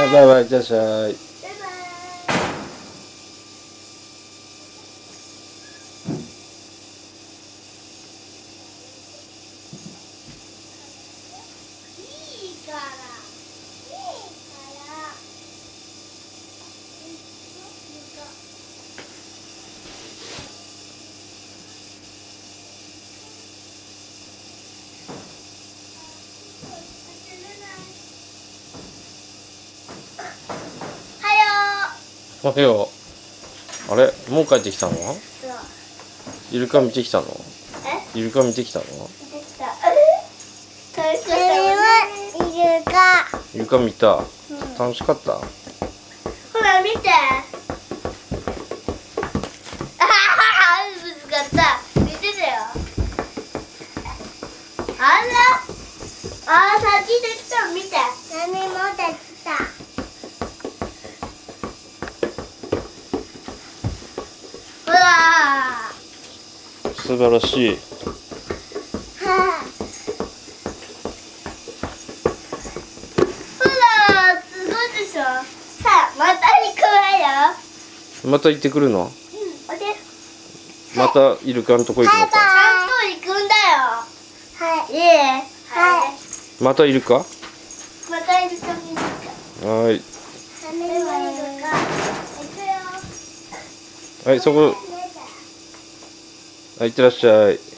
はいバイバイいってらっしゃいいいからいいからはよおはよ。うあれもう帰ってきたの？イルカ見てきたの？え？イルカ見てきたの？イルカ。見た。楽しかった？ほら見て。あははぶつかった。見てたよ。あら？あ先できた見て。何もできたほら素晴らしいはあほらすごいでしょさあまた行くわよまた行ってくるの？うんおでまたイルカのとこ行くの？ちゃんとか行くんだよ。はい。いえ。はい。またイルカはまたいるか見るか。ーい羽もいるか。行くよ。はいそこはいいってらっしゃい。